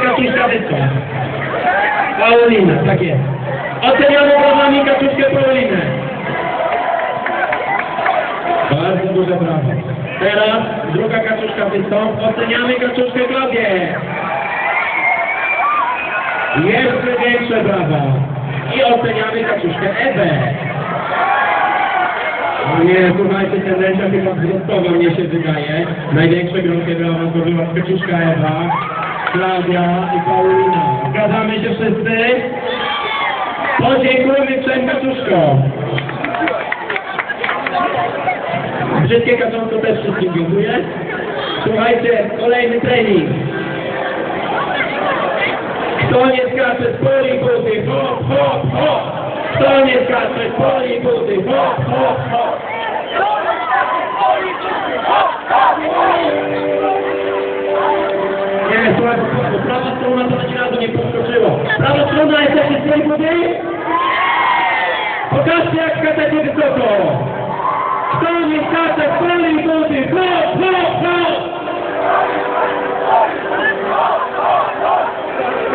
kaczuszka wyższa. Paulina, tak jest. Oceniamy brawami kaczuszkę Paulinę. Bardzo duże brawo. Teraz druga kaczuszka wystąp. Oceniamy kaczuszkę Klaudię. Jeszcze większe brawa. I oceniamy kaczuszkę Ewę. No nie, słuchajcie, tendencja chyba wzrostowa mnie się wydaje. Największe gronkie brawa zdobyła kaczuszka Ewa, Klaudia i Paulina. Zgadzamy się wszyscy? Podziękujmy trzem kaczuszkom. Wszystkie kaczątko też wszystkim dziękuję. Słuchajcie, kolejny trening. Kto nie skacze z poli buty, hop, hop, hop. Kto nie skacze z poli buty, hop, hop, hop. Nie, słuchaj, bo prawa strona to ani razu nie podskoczyła. Prawa strona jesteście w swojej wody? Pokażcie jak skaczecie wysoko. Kto nie skacze w pełnej wody? Hop, hop, hop!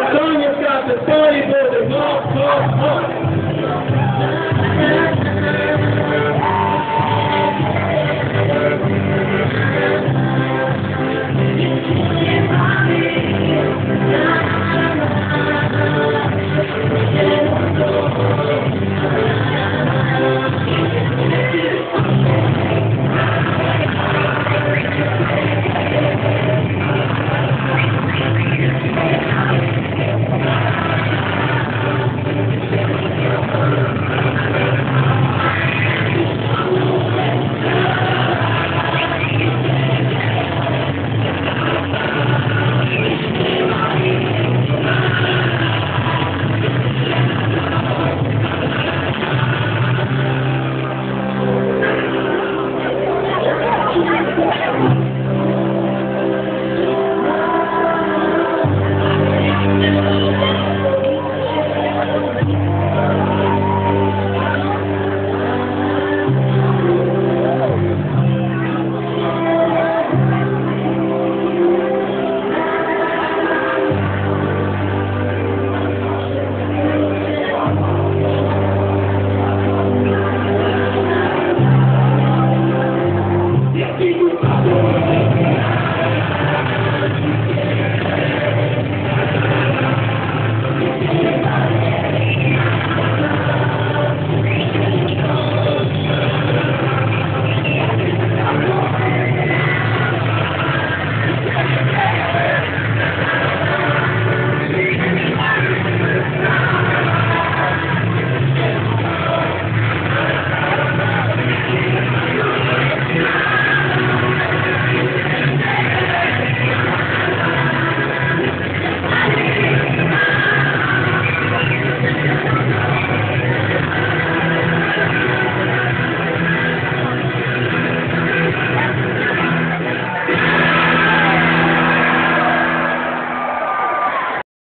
Kto nie skacze w pełnej wody? Hop, hop, hop!